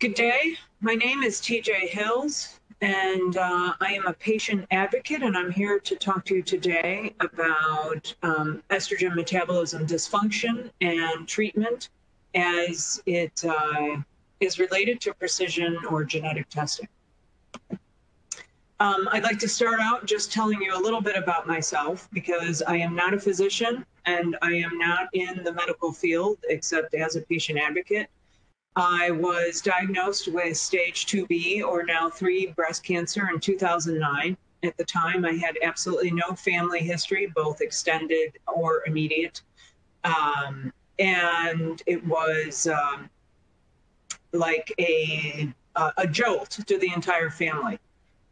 Good day. My name is TJ Hills, and uh, I am a patient advocate, and I'm here to talk to you today about um, estrogen metabolism dysfunction and treatment as it uh, is related to precision or genetic testing. Um, I'd like to start out just telling you a little bit about myself because I am not a physician and I am not in the medical field except as a patient advocate. I was diagnosed with stage 2B or now 3 breast cancer in 2009. At the time, I had absolutely no family history, both extended or immediate. Um, and it was um, like a, a jolt to the entire family.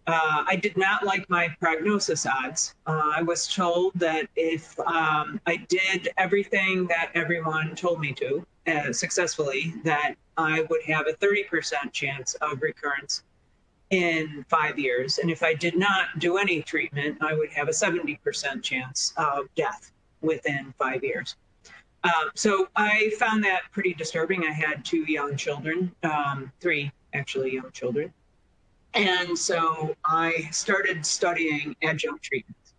Uh, I did not like my prognosis odds. Uh, I was told that if um, I did everything that everyone told me to uh, successfully, that I would have a 30% chance of recurrence in five years. And if I did not do any treatment, I would have a 70% chance of death within five years. Um, so I found that pretty disturbing. I had two young children, um, three actually young children. And so I started studying adjunct treatments.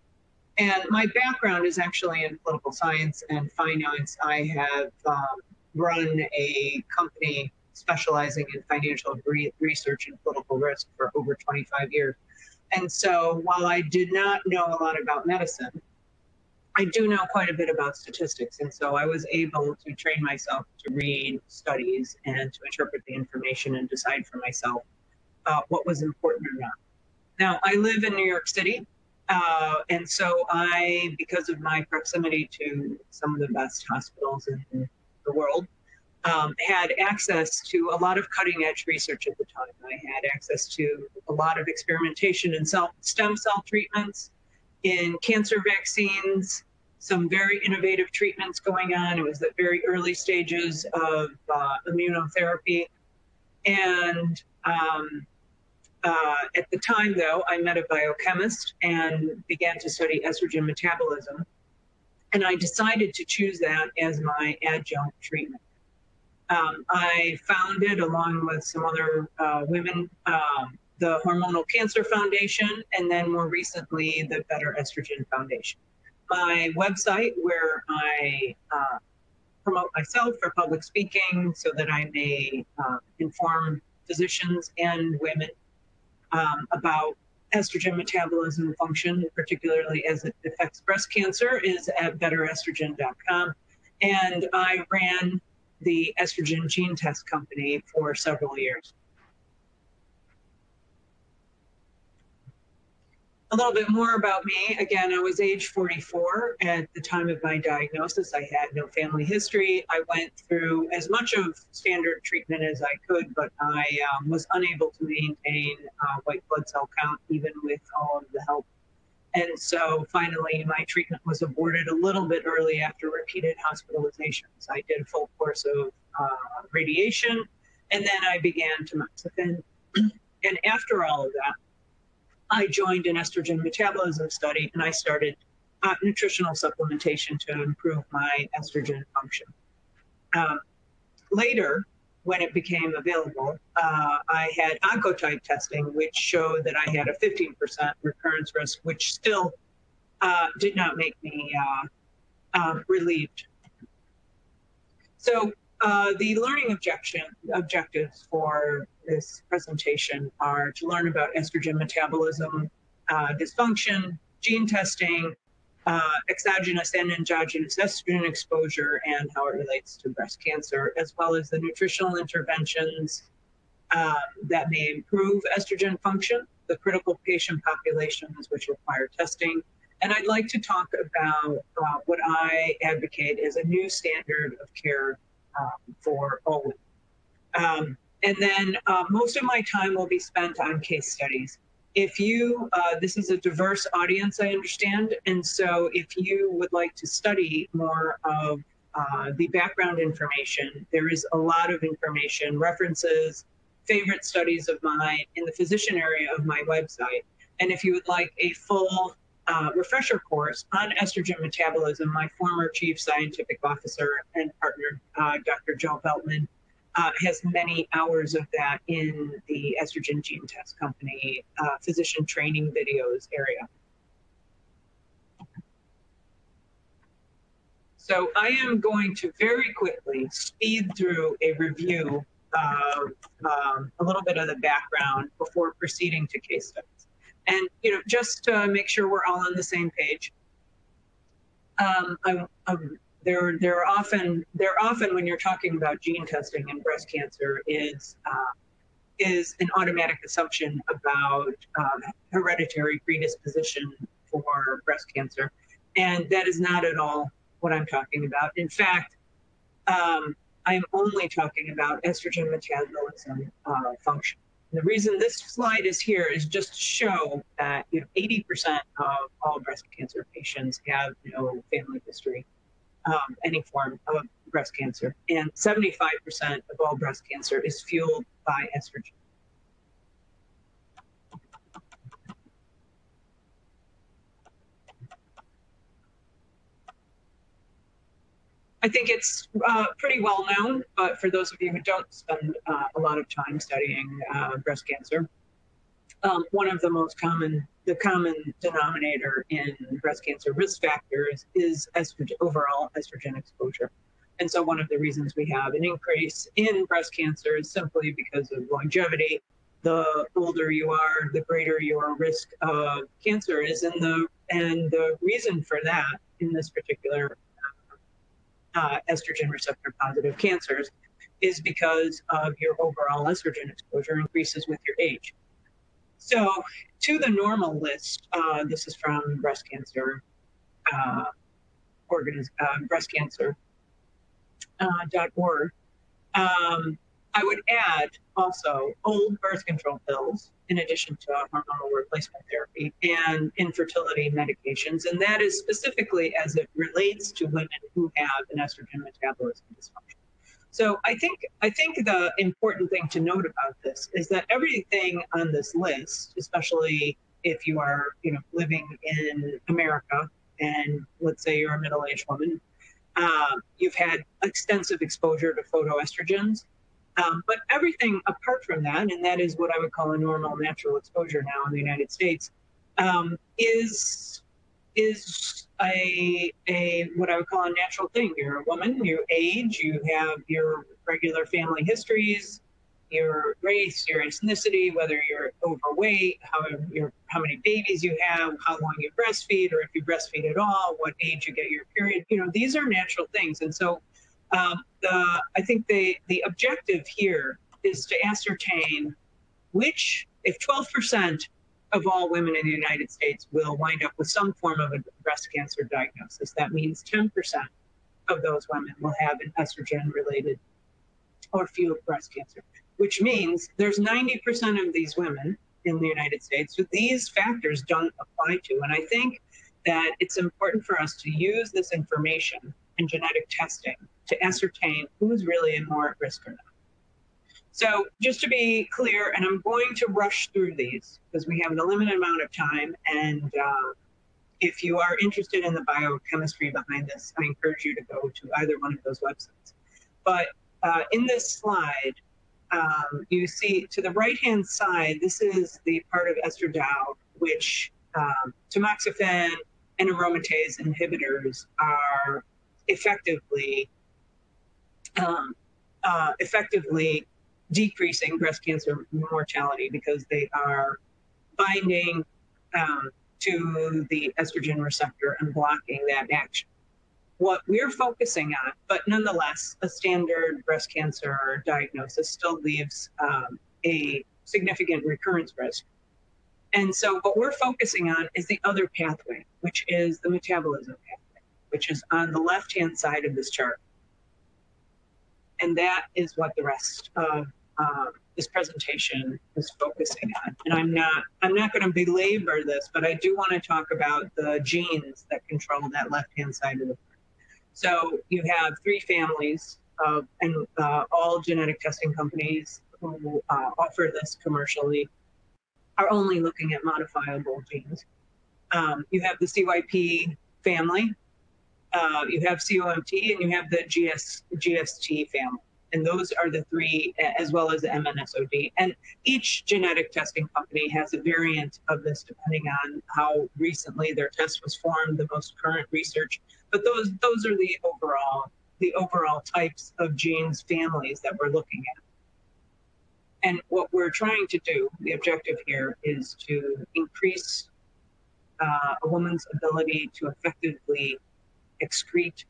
And my background is actually in political science and finance. I have um, run a company specializing in financial re- research and political risk for over 25 years. And so while I did not know a lot about medicine, I do know quite a bit about statistics. And so I was able to train myself to read studies and to interpret the information and decide for myself uh, what was important or not. Now, I live in New York City. Uh, and so I, because of my proximity to some of the best hospitals in the world, um, had access to a lot of cutting edge research at the time. I had access to a lot of experimentation in cell, stem cell treatments, in cancer vaccines, some very innovative treatments going on. It was the very early stages of uh, immunotherapy. And um, uh, at the time, though, I met a biochemist and began to study estrogen metabolism. And I decided to choose that as my adjunct treatment. Um, I founded, along with some other uh, women, um, the Hormonal Cancer Foundation, and then more recently, the Better Estrogen Foundation. My website, where I uh, promote myself for public speaking so that I may uh, inform physicians and women um, about estrogen metabolism function, particularly as it affects breast cancer, is at betterestrogen.com. And I ran the estrogen gene test company for several years. A little bit more about me. Again, I was age 44 at the time of my diagnosis. I had no family history. I went through as much of standard treatment as I could, but I um, was unable to maintain uh, white blood cell count even with all of the help and so finally, my treatment was aborted a little bit early after repeated hospitalizations. I did a full course of uh, radiation, and then I began tamoxifen. and after all of that, I joined an estrogen metabolism study and I started uh, nutritional supplementation to improve my estrogen function. Um, later, when it became available, uh, I had oncotype testing, which showed that I had a 15% recurrence risk, which still uh, did not make me uh, um, relieved. So uh, the learning objection, objectives for this presentation are to learn about estrogen metabolism, uh, dysfunction, gene testing, uh, exogenous and endogenous estrogen exposure and how it relates to breast cancer, as well as the nutritional interventions um, that may improve estrogen function, the critical patient populations which require testing. And I'd like to talk about uh, what I advocate as a new standard of care um, for Owen. Um, and then uh, most of my time will be spent on case studies if you, uh, this is a diverse audience, I understand. And so if you would like to study more of uh, the background information, there is a lot of information, references, favorite studies of mine in the physician area of my website. And if you would like a full uh, refresher course on estrogen metabolism, my former chief scientific officer and partner, uh, Dr. Joe Beltman, uh, has many hours of that in the estrogen gene test company uh, physician training videos area. So I am going to very quickly speed through a review of um, a little bit of the background before proceeding to case studies. And, you know, just to make sure we're all on the same page, um, I, um, there, there are often, there often when you're talking about gene testing in breast cancer is, uh, is an automatic assumption about um, hereditary predisposition for breast cancer. And that is not at all what I'm talking about. In fact, um, I'm only talking about estrogen metabolism uh, function. The reason this slide is here is just to show that you know 80% of all breast cancer patients have no family history, um, any form of breast cancer, and 75% of all breast cancer is fueled by estrogen. I think it's uh, pretty well known, but for those of you who don't spend uh, a lot of time studying uh, breast cancer, um, one of the most common, the common denominator in breast cancer risk factors is estrogen, overall estrogen exposure. And so one of the reasons we have an increase in breast cancer is simply because of longevity. The older you are, the greater your risk of cancer is. And the, and the reason for that in this particular uh, estrogen receptor positive cancers is because of your overall estrogen exposure increases with your age. So, to the normal list, uh, this is from breast cancer, uh, uh, breast cancer uh. Um, I would add also old birth control pills in addition to hormonal replacement therapy and infertility medications. And that is specifically as it relates to women who have an estrogen metabolism dysfunction. So I think I think the important thing to note about this is that everything on this list, especially if you are, you know, living in America and let's say you're a middle-aged woman, uh, you've had extensive exposure to phytoestrogens, um, but everything apart from that, and that is what I would call a normal natural exposure now in the United States, um, is is a a what I would call a natural thing. You're a woman, you age, you have your regular family histories, your race, your ethnicity, whether you're overweight, how your how many babies you have, how long you breastfeed, or if you breastfeed at all, what age you get your period. You know, these are natural things, and so um, the, I think the, the objective here is to ascertain which, if 12% of all women in the United States will wind up with some form of a breast cancer diagnosis, that means 10% of those women will have an estrogen related or fueled breast cancer, which means there's 90% of these women in the United States who these factors don't apply to. And I think that it's important for us to use this information in genetic testing to ascertain who's really in more at risk or not. So just to be clear, and I'm going to rush through these because we have a limited amount of time. And uh, if you are interested in the biochemistry behind this, I encourage you to go to either one of those websites. But uh, in this slide, um, you see to the right-hand side, this is the part of estradiol, which um, tamoxifen and aromatase inhibitors are effectively um, uh, effectively decreasing breast cancer mortality because they are binding um, to the estrogen receptor and blocking that action. What we're focusing on, but nonetheless, a standard breast cancer diagnosis still leaves um, a significant recurrence risk. And so, what we're focusing on is the other pathway, which is the metabolism pathway, which is on the left hand side of this chart and that is what the rest of um, this presentation is focusing on. And I'm not I'm not going to belabor this, but I do want to talk about the genes that control that left hand side of the. brain. So you have three families of, and uh, all genetic testing companies who uh, offer this commercially are only looking at modifiable genes. Um, you have the CYP family, uh, you have COMT and you have the GS, GST family. And those are the three, as well as the MNSOD. And each genetic testing company has a variant of this depending on how recently their test was formed, the most current research. But those those are the overall the overall types of genes families that we're looking at. And what we're trying to do, the objective here is to increase uh, a woman's ability to effectively excrete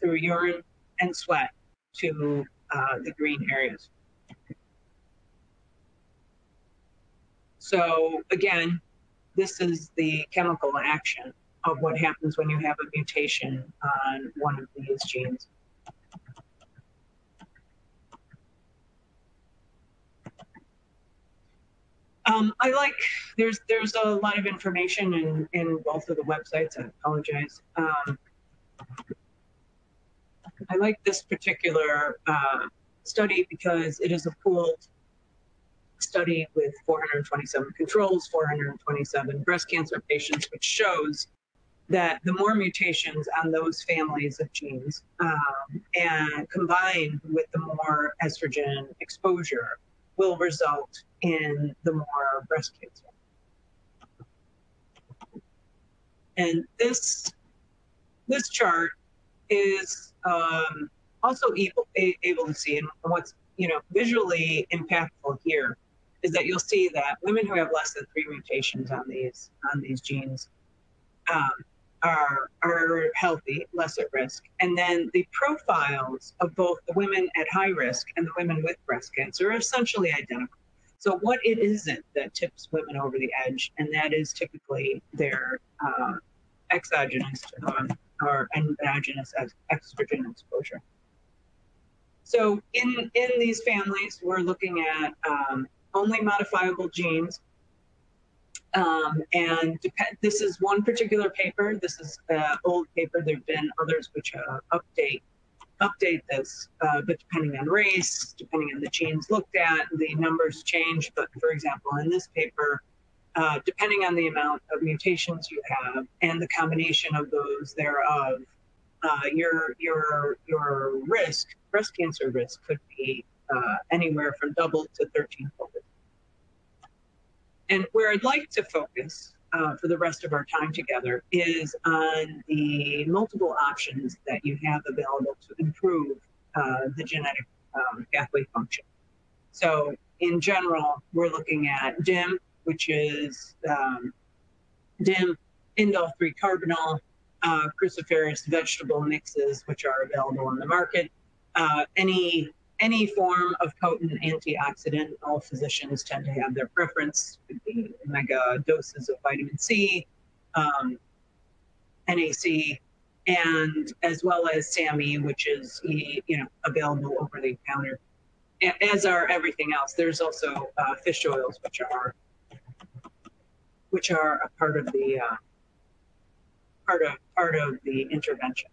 through urine and sweat to uh, the green areas. So again, this is the chemical action of what happens when you have a mutation on one of these genes. Um, I like there's there's a lot of information in in both of the websites. I apologize. Um, I like this particular uh, study because it is a pooled study with 427 controls, 427 breast cancer patients, which shows that the more mutations on those families of genes um, and combined with the more estrogen exposure will result in the more breast cancer. And this this chart is um, also able, able to see, and what's you know visually impactful here is that you'll see that women who have less than three mutations on these on these genes um, are are healthy, less at risk, and then the profiles of both the women at high risk and the women with breast cancer are essentially identical. So what it isn't that tips women over the edge, and that is typically their uh, exogenous um, or endogenous estrogen exposure. So in, in these families, we're looking at um, only modifiable genes. Um, and dep- this is one particular paper. This is an old paper. There have been others which uh, update update this, uh, but depending on race, depending on the genes looked at, the numbers change. But for example, in this paper, uh, depending on the amount of mutations you have and the combination of those thereof, uh, your your your risk, breast cancer risk, could be uh, anywhere from double to 13 fold. And where I'd like to focus uh, for the rest of our time together is on the multiple options that you have available to improve uh, the genetic um, pathway function. So in general, we're looking at DIM, which is um, DIM, indole 3 carbinol, uh, cruciferous vegetable mixes, which are available on the market. Uh, any any form of potent antioxidant, all physicians tend to have their preference. Mega doses of vitamin C, um, NAC, and as well as SAMe, which is you know available over the counter. As are everything else. There's also uh, fish oils, which are which are a part of the uh, part of part of the intervention.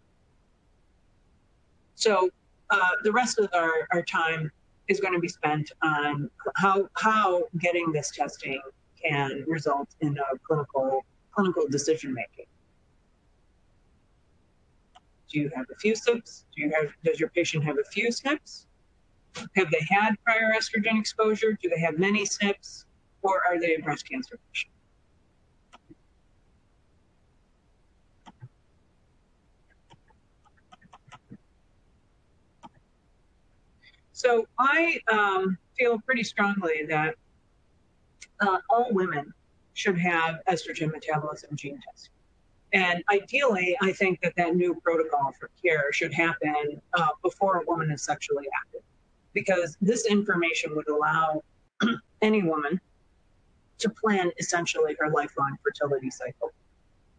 So uh, the rest of our, our time is going to be spent on how how getting this testing can result in a clinical clinical decision making. Do you have a few SNPs? Do you have does your patient have a few SNPs? Have they had prior estrogen exposure? Do they have many SNPs? Or are they a breast cancer patient? So I um, feel pretty strongly that uh, all women should have estrogen metabolism gene testing. And ideally, I think that that new protocol for care should happen uh, before a woman is sexually active, because this information would allow any woman to plan essentially her lifelong fertility cycle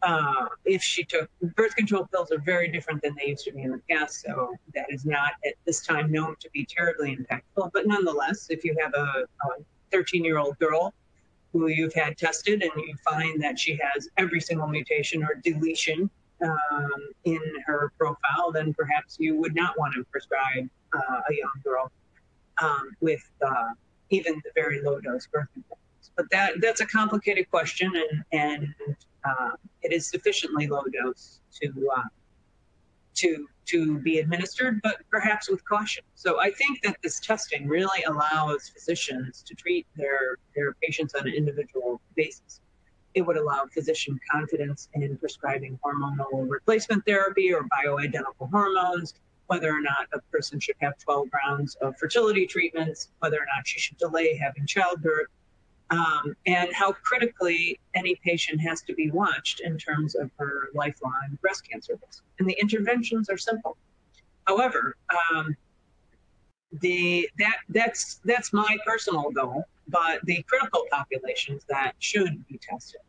uh, if she took birth control pills are very different than they used to be in the past. So that is not at this time known to be terribly impactful. But nonetheless, if you have a 13 year old girl who you've had tested and you find that she has every single mutation or deletion um, in her profile, then perhaps you would not want to prescribe uh, a young girl um, with uh, even the very low dose birth control. But that that's a complicated question, and and uh, it is sufficiently low dose to uh, to to be administered, but perhaps with caution. So I think that this testing really allows physicians to treat their their patients on an individual basis. It would allow physician confidence in prescribing hormonal replacement therapy or bioidentical hormones, whether or not a person should have 12 rounds of fertility treatments, whether or not she should delay having childbirth, um, and how critically any patient has to be watched in terms of her lifelong breast cancer risk. And the interventions are simple. However, um, the that that's that's my personal goal, but the critical populations that should be tested,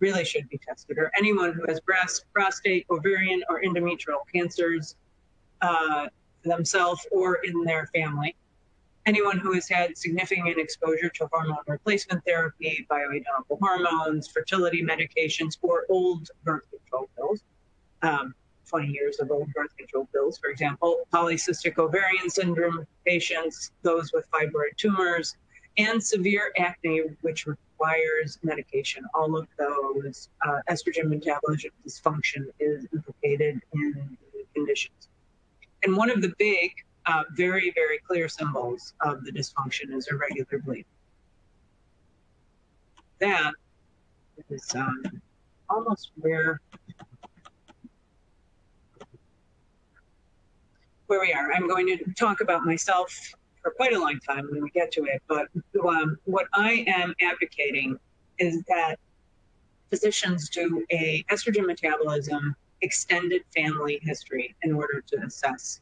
really should be tested, are anyone who has breast, prostate, ovarian, or endometrial cancers uh, themselves or in their family anyone who has had significant exposure to hormone replacement therapy, bioidentical hormones, fertility medications, or old birth control pills, um, 20 years of old birth control pills, for example, polycystic ovarian syndrome patients, those with fibroid tumors, and severe acne, which requires medication. All of those uh, estrogen metabolism dysfunction is implicated in the conditions. And one of the big uh, very, very clear symbols of the dysfunction is irregular bleeding. That is um, almost where where we are. I'm going to talk about myself for quite a long time when we get to it, but um, what I am advocating is that physicians do a estrogen metabolism extended family history in order to assess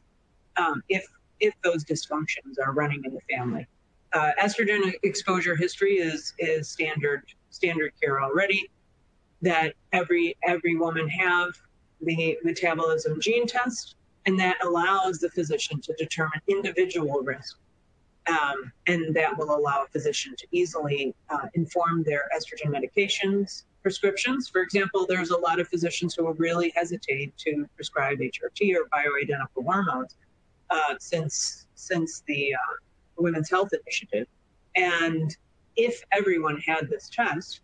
um, if if those dysfunctions are running in the family. Uh, estrogen exposure history is is standard standard care already. That every every woman have the metabolism gene test, and that allows the physician to determine individual risk, um, and that will allow a physician to easily uh, inform their estrogen medications prescriptions. For example, there's a lot of physicians who will really hesitate to prescribe HRT or bioidentical hormones uh, since since the uh, Women's Health Initiative. And if everyone had this test,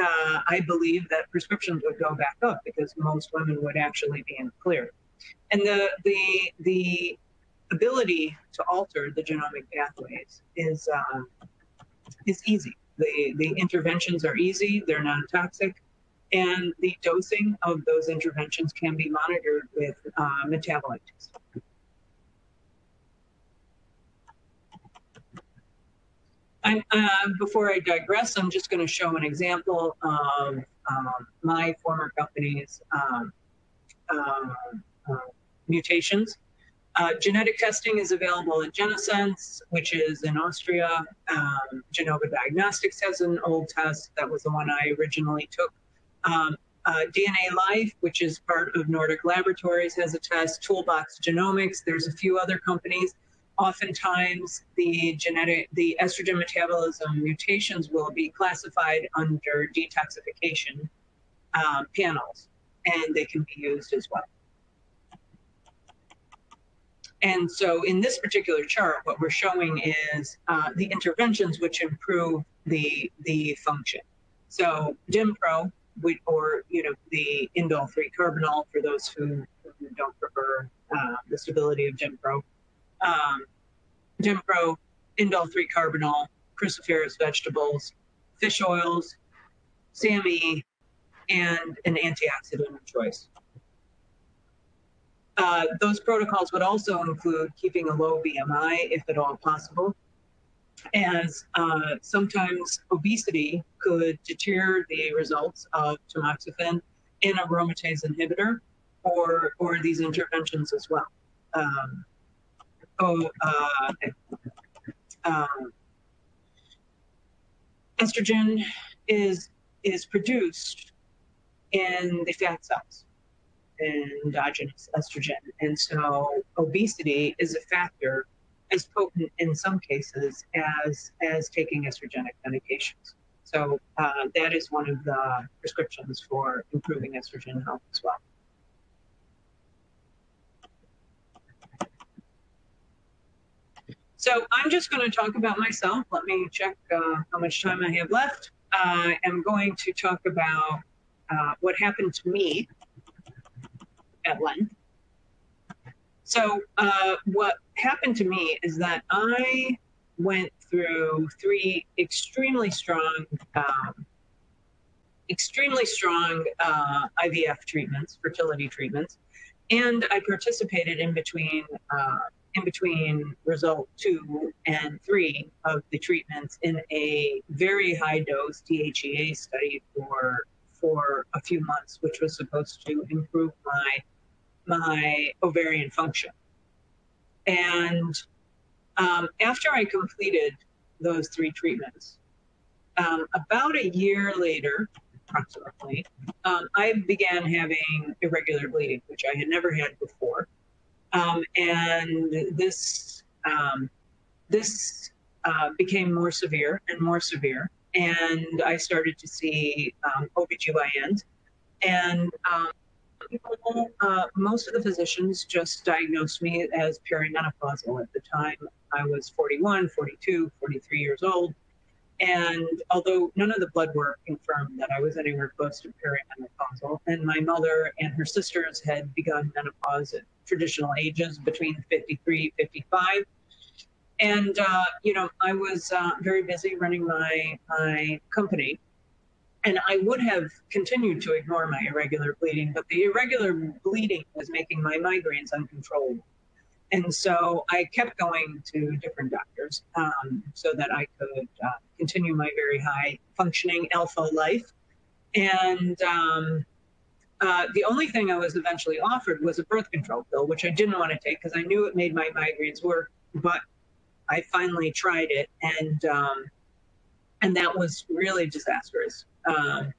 uh, I believe that prescriptions would go back up because most women would actually be in the clear. And the the the ability to alter the genomic pathways is um, is easy. The the interventions are easy. They're non-toxic. And the dosing of those interventions can be monitored with uh, testing. I'm, uh, before I digress, I'm just going to show an example of um, my former company's um, uh, mutations. Uh, genetic testing is available at Genesense, which is in Austria. Um, Genova Diagnostics has an old test. That was the one I originally took. Um, uh, DNA Life, which is part of Nordic Laboratories, has a test. Toolbox Genomics. There's a few other companies oftentimes the genetic, the estrogen metabolism mutations will be classified under detoxification um, panels, and they can be used as well. And so in this particular chart, what we're showing is uh, the interventions which improve the, the function. So DIMPRO, or you know the indole 3 carbinol for those who, who don't prefer uh, the stability of DIMPRO, um, DIMPRO, indole 3 carbinol, cruciferous vegetables, fish oils, SAMe, and an antioxidant of choice. Uh, those protocols would also include keeping a low BMI if at all possible, as uh, sometimes obesity could deter the results of tamoxifen in aromatase inhibitor or, or these interventions as well. Um, so uh, um, estrogen is is produced in the fat cells, endogenous estrogen, and so obesity is a factor as potent in some cases as as taking estrogenic medications. So uh, that is one of the prescriptions for improving estrogen health as well. So I'm just going to talk about myself. Let me check uh, how much time I have left. I am going to talk about uh, what happened to me at length. So uh, what happened to me is that I went through three extremely strong, um, extremely strong uh, IVF treatments, fertility treatments, and I participated in between uh, in between result two and three of the treatments in a very high dose DHEA study for for a few months, which was supposed to improve my my ovarian function. And um, after I completed those three treatments, um, about a year later, approximately, um, I began having irregular bleeding, which I had never had before. Um, and this um, this uh, became more severe and more severe. And I started to see um, OBGYNs. And um, uh, most of the physicians just diagnosed me as perimenopausal at the time. I was 41, 42, 43 years old. And although none of the blood work confirmed that I was anywhere close to perimenopausal, and my mother and her sisters had begun menopause at traditional ages between 53, 55. And, uh, you know, I was uh, very busy running my, my company. And I would have continued to ignore my irregular bleeding, but the irregular bleeding was making my migraines uncontrollable. And so I kept going to different doctors um, so that I could uh, continue my very high functioning alpha life. And um, uh, the only thing I was eventually offered was a birth control pill, which I didn't want to take because I knew it made my migraines work. But I finally tried it, and um, and that was really disastrous. Um,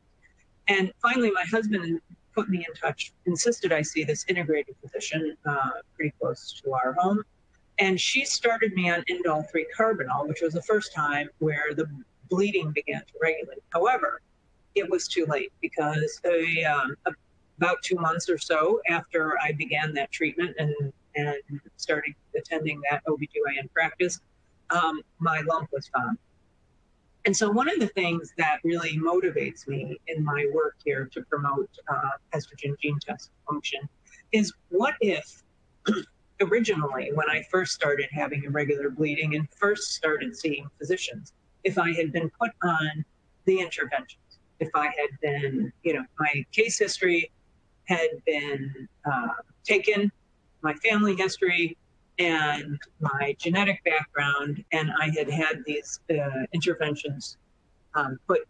and finally, my husband put me in touch, insisted I see this integrated physician uh, pretty close to our home. And she started me on indole 3 carbinol, which was the first time where the bleeding began to regulate. However, it was too late because a, um, about two months or so after I began that treatment and, and started attending that OBGYN practice, um, my lump was found. And so, one of the things that really motivates me in my work here to promote uh, estrogen gene test function is what if originally, when I first started having irregular bleeding and first started seeing physicians, if I had been put on the interventions, if I had been, you know, my case history had been uh, taken, my family history, and my genetic background, and I had had these uh, interventions um, put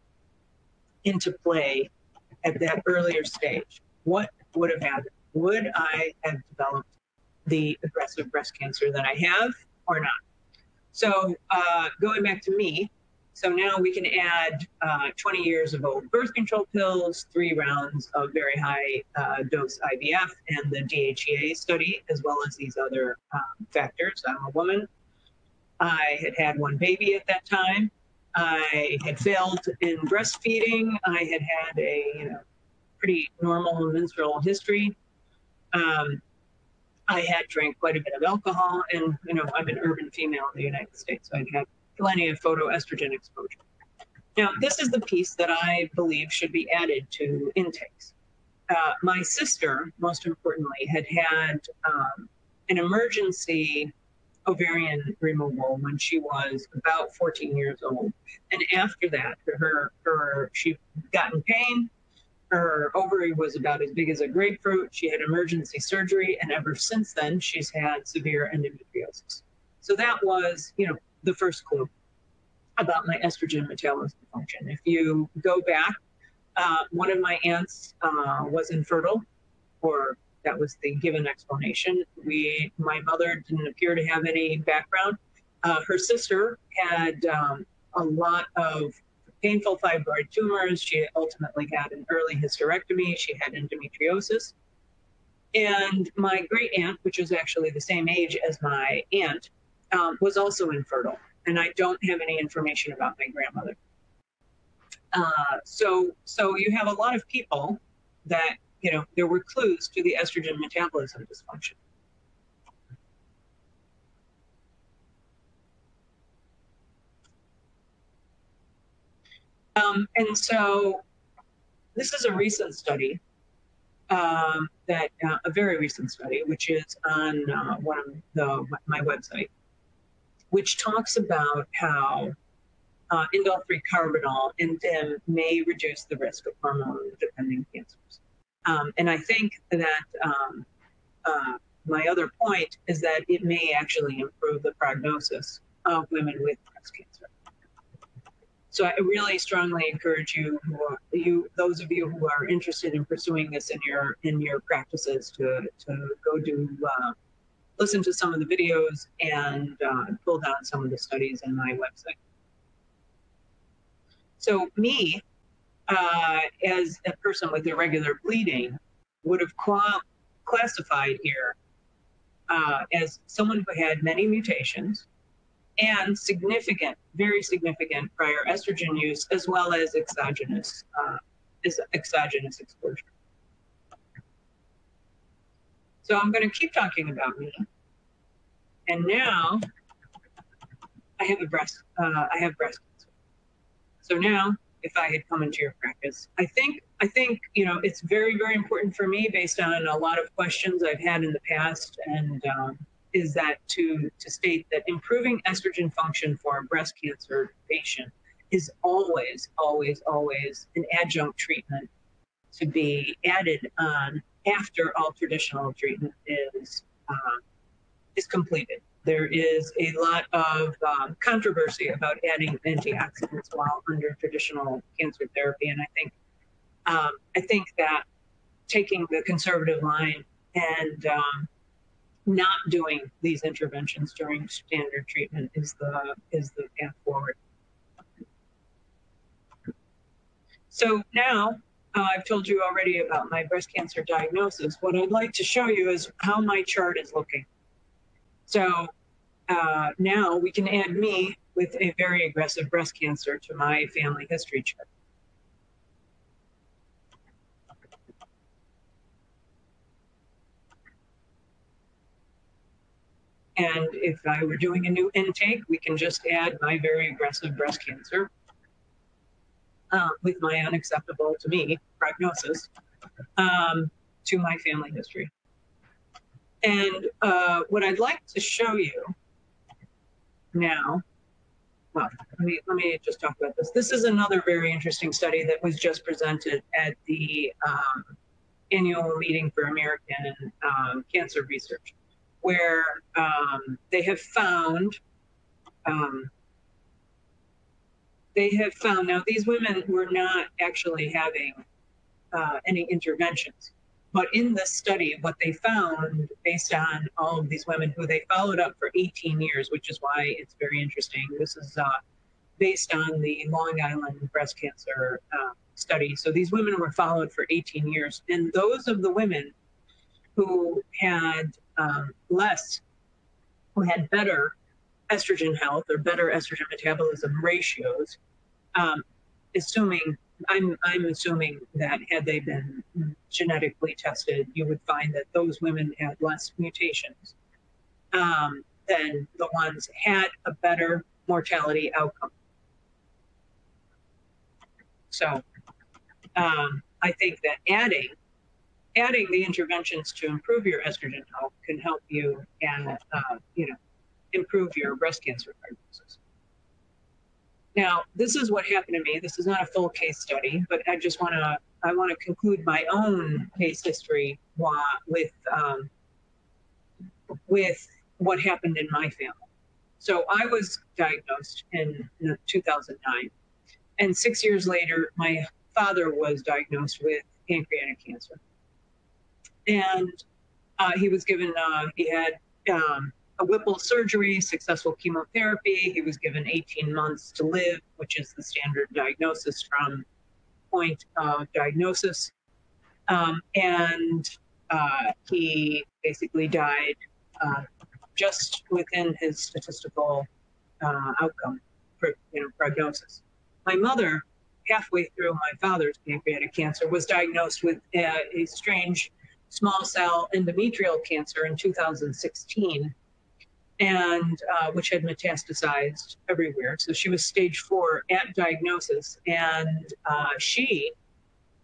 into play at that earlier stage, what would have happened? Would I have developed the aggressive breast cancer that I have or not? So, uh, going back to me, so now we can add uh, 20 years of old birth control pills, three rounds of very high uh, dose IVF, and the DHEA study, as well as these other um, factors. I'm a woman. I had had one baby at that time. I had failed in breastfeeding. I had had a you know, pretty normal menstrual history. Um, I had drank quite a bit of alcohol, and you know I'm an urban female in the United States, so I'd had plenty of phytoestrogen exposure. Now, this is the piece that I believe should be added to intakes. Uh, my sister, most importantly, had had um, an emergency ovarian removal when she was about 14 years old. And after that, her, her she got in pain. Her ovary was about as big as a grapefruit. She had emergency surgery, and ever since then, she's had severe endometriosis. So that was, you know, the first clue about my estrogen metabolism function. If you go back, uh, one of my aunts uh, was infertile, or that was the given explanation. We, my mother didn't appear to have any background. Uh, her sister had um, a lot of painful fibroid tumors. She ultimately had an early hysterectomy. She had endometriosis. And my great aunt, which was actually the same age as my aunt, um, was also infertile, and I don't have any information about my grandmother. Uh, so, so you have a lot of people that you know there were clues to the estrogen metabolism dysfunction. Um, and so this is a recent study um, that uh, a very recent study, which is on uh, one of the my website, which talks about how uh, indole 3 carbinol and DIM may reduce the risk of hormone-dependent cancers. Um, and I think that um, uh, my other point is that it may actually improve the prognosis of women with breast cancer. So I really strongly encourage you, you those of you who are interested in pursuing this in your in your practices, to to go do uh, listen to some of the videos and uh, pull down some of the studies on my website. So me, uh, as a person with irregular bleeding, would have classified here uh, as someone who had many mutations and significant, very significant prior estrogen use, as well as exogenous, uh, exogenous exposure. So I'm going to keep talking about me. And now I have a breast, uh, I have breast cancer. So now if I had come into your practice. I think I think you know it's very very important for me based on a lot of questions I've had in the past, and um, is that to to state that improving estrogen function for a breast cancer patient is always always always an adjunct treatment to be added on after all traditional treatment is uh, is completed there is a lot of um, controversy about adding antioxidants while under traditional cancer therapy, and I think um, I think that taking the conservative line and um, not doing these interventions during standard treatment is the is the path forward. So now uh, I've told you already about my breast cancer diagnosis. What I'd like to show you is how my chart is looking. So uh, now we can add me with a very aggressive breast cancer to my family history chart. And if I were doing a new intake, we can just add my very aggressive breast cancer uh, with my unacceptable to me prognosis um, to my family history. And uh, what I'd like to show you now, well, let me, let me just talk about this. This is another very interesting study that was just presented at the um, annual meeting for American um, Cancer Research, where um, they have found um, they have found now these women were not actually having uh, any interventions but in this study, what they found based on all of these women who they followed up for 18 years, which is why it's very interesting. This is uh, based on the Long Island breast cancer uh, study. So these women were followed for 18 years. And those of the women who had um, less, who had better estrogen health or better estrogen metabolism ratios, um, assuming I'm I'm assuming that had they been genetically tested, you would find that those women had less mutations um, than the ones had a better mortality outcome. So um, I think that adding adding the interventions to improve your estrogen health can help you and uh, you know improve your breast cancer diagnosis. Now, this is what happened to me. This is not a full case study, but I just want to I want to conclude my own case history with um, with what happened in my family. So I was diagnosed in 2009, and six years later, my father was diagnosed with pancreatic cancer, and uh, he was given uh, he had um, a Whipple surgery, successful chemotherapy. He was given 18 months to live, which is the standard diagnosis from point of diagnosis. Um, and uh, he basically died uh, just within his statistical uh, outcome, you know, prognosis. My mother, halfway through my father's pancreatic cancer, was diagnosed with a, a strange small cell endometrial cancer in 2016 and uh, which had metastasized everywhere. So she was stage four at diagnosis, and uh, she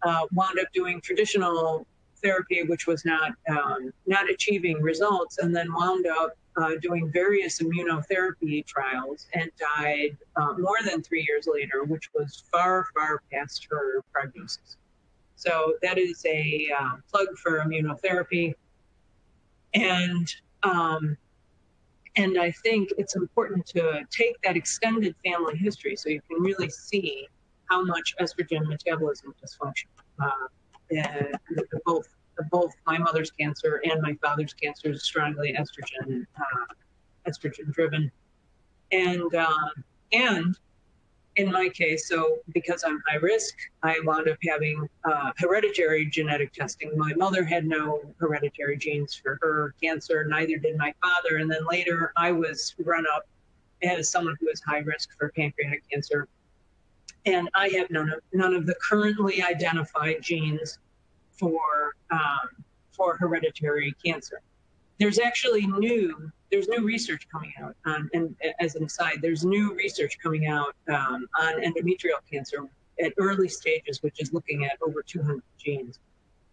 uh, wound up doing traditional therapy, which was not um, not achieving results, and then wound up uh, doing various immunotherapy trials and died uh, more than three years later, which was far, far past her prognosis. So that is a uh, plug for immunotherapy, and um, and I think it's important to take that extended family history so you can really see how much estrogen metabolism dysfunction. Uh, both both my mother's cancer and my father's cancer is strongly estrogen uh, estrogen driven, and um, and in my case, so because I'm high risk, I wound up having uh, hereditary genetic testing. My mother had no hereditary genes for her cancer, neither did my father. And then later, I was run up as someone who is high risk for pancreatic cancer. And I have none of none of the currently identified genes for um, for hereditary cancer. There's actually new there's new research coming out on, and as an aside, there's new research coming out um, on endometrial cancer at early stages, which is looking at over 200 genes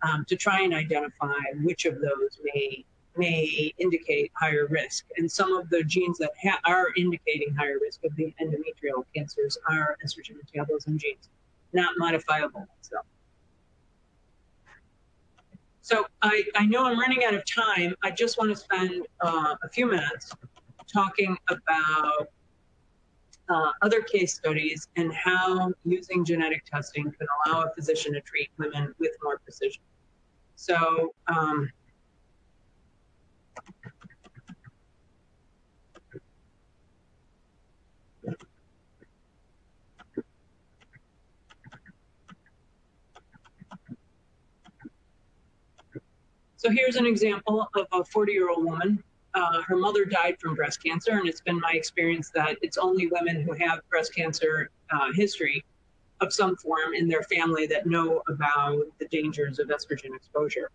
um, to try and identify which of those may may indicate higher risk. And some of the genes that ha- are indicating higher risk of the endometrial cancers are estrogen metabolism genes, not modifiable. So. So I, I know I'm running out of time. I just want to spend uh, a few minutes talking about uh, other case studies and how using genetic testing can allow a physician to treat women with more precision. So um, So here's an example of a 40 year old woman. Uh, her mother died from breast cancer, and it's been my experience that it's only women who have breast cancer uh, history of some form in their family that know about the dangers of estrogen exposure.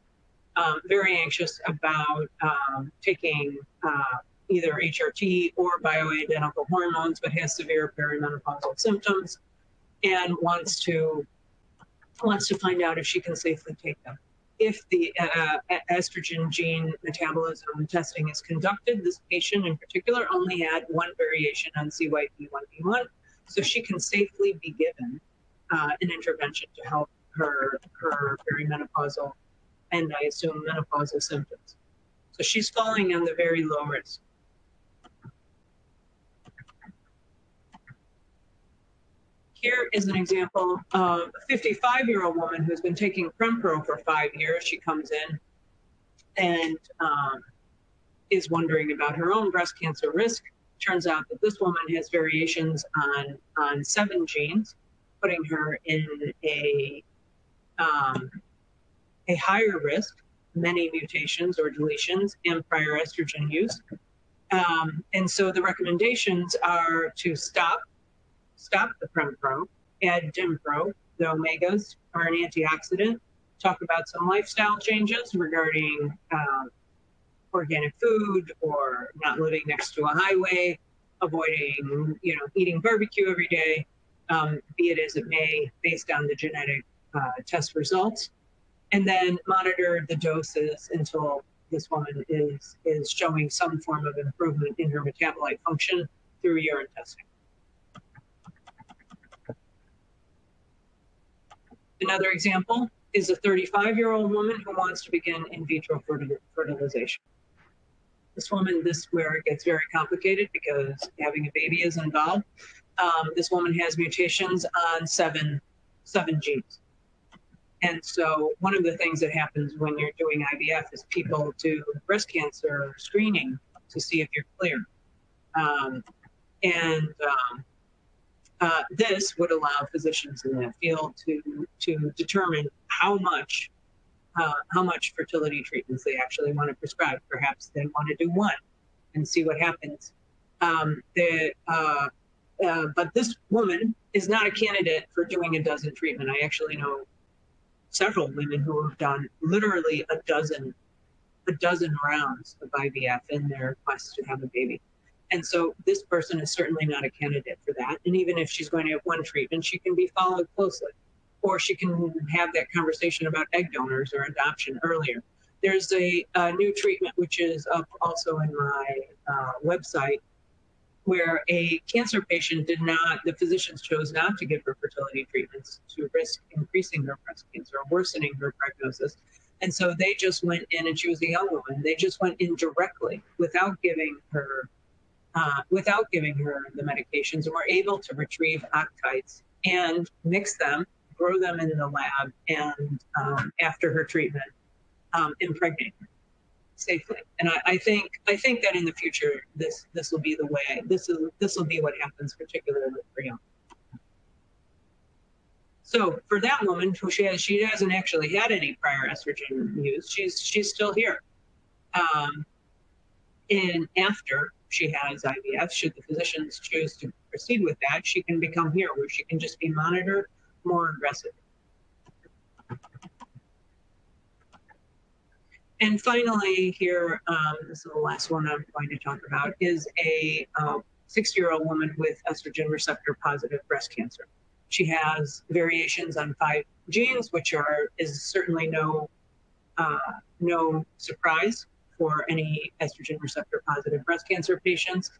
Um, very anxious about um, taking uh, either HRT or bioidentical hormones, but has severe perimenopausal symptoms and wants to wants to find out if she can safely take them if the uh, estrogen gene metabolism testing is conducted, this patient in particular only had one variation on CYP1B1, so she can safely be given uh, an intervention to help her her perimenopausal and I assume menopausal symptoms. So she's falling on the very low risk. Here is an example of a 55 year old woman who's been taking Prempro for five years. She comes in and um, is wondering about her own breast cancer risk. Turns out that this woman has variations on, on seven genes, putting her in a, um, a higher risk, many mutations or deletions, and prior estrogen use. Um, and so the recommendations are to stop stop the Prempro, add DIMPRO. The omegas are an antioxidant. Talk about some lifestyle changes regarding um, organic food or not living next to a highway, avoiding, you know, eating barbecue every day, um, be it as it may, based on the genetic uh, test results, and then monitor the doses until this woman is is showing some form of improvement in her metabolite function through urine testing. Another example is a 35 year old woman who wants to begin in vitro fertilization. This woman, this where it gets very complicated because having a baby is involved. Um, this woman has mutations on seven seven genes. And so, one of the things that happens when you're doing IVF is people do breast cancer screening to see if you're clear. Um, and um, uh, this would allow physicians in that field to to determine how much uh, how much fertility treatments they actually want to prescribe. Perhaps they want to do one and see what happens. Um, the, uh, uh, but this woman is not a candidate for doing a dozen treatment. I actually know several women who have done literally a dozen a dozen rounds of IVF in their quest to have a baby. And so this person is certainly not a candidate for that. And even if she's going to have one treatment, she can be followed closely. or she can have that conversation about egg donors or adoption earlier. There's a, a new treatment which is up also in my uh, website where a cancer patient did not, the physicians chose not to give her fertility treatments to risk increasing her breast cancer or worsening her prognosis. And so they just went in, and she was a young woman. They just went in directly without giving her, uh, without giving her the medications, and were able to retrieve oocytes and mix them, grow them in the lab, and um, after her treatment, um, impregnate her safely. And I, I, think I think that in the future this this will be the way. This is this will be what happens, particularly for young. So for that woman who she has, she hasn't actually had any prior estrogen use. She's she's still here. Um, and after she has IVF, should the physicians choose to proceed with that, she can become here, where she can just be monitored more aggressively. And finally, here, um, this is the last one I'm going to talk about, is a 60 uh, year old woman with estrogen receptor positive breast cancer. She has variations on five genes, which are is certainly no uh, no surprise for any estrogen receptor positive breast cancer patients.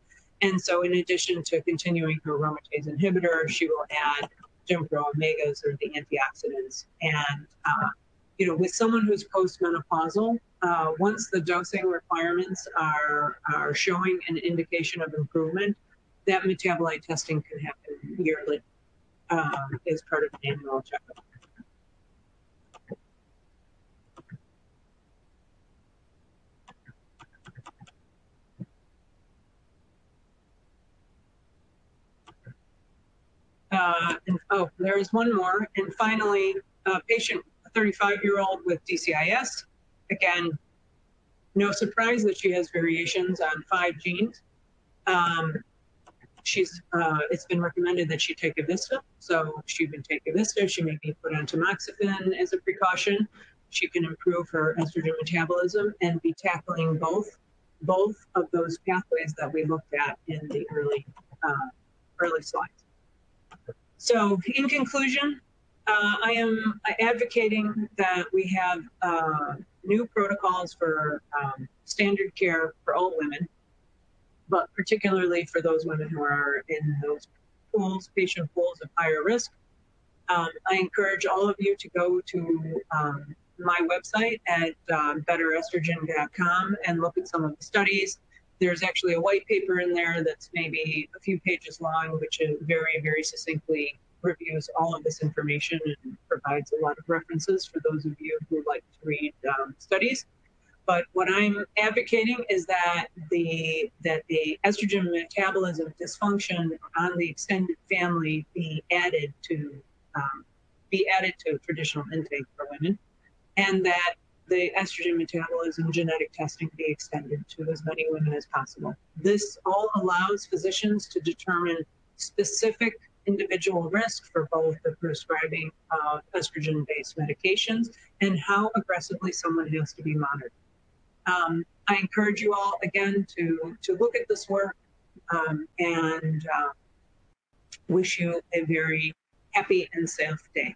And so, in addition to continuing her aromatase inhibitor, she will add Ginkgo omegas or the antioxidants and uh, you know, with someone who's postmenopausal, uh, once the dosing requirements are, are showing an indication of improvement, that metabolite testing can happen yearly um, as part of an annual checkup. Uh, and, oh, there is one more. And finally, uh, patient 35 year old with DCIS. Again, no surprise that she has variations on five genes. Um, she's uh, it's been recommended that she take Evista, so she can take Evista. She may be put on tamoxifen as a precaution. She can improve her estrogen metabolism and be tackling both both of those pathways that we looked at in the early uh, early slides. So, in conclusion, uh, I am advocating that we have uh, new protocols for um, standard care for all women, but particularly for those women who are in those pools, patient pools of higher risk. Um, I encourage all of you to go to um, my website at um, betterestrogen.com and look at some of the studies. There's actually a white paper in there that's maybe a few pages long, which very, very succinctly reviews all of this information and provides a lot of references for those of you who like to read um, studies. But what I'm advocating is that the that the estrogen metabolism dysfunction on the extended family be added to um, be added to traditional intake for women, and that the estrogen metabolism genetic testing be extended to as many women as possible. This all allows physicians to determine specific individual risk for both the prescribing of estrogen based medications and how aggressively someone has to be monitored. Um, I encourage you all again to, to look at this work um, and uh, wish you a very happy and safe day.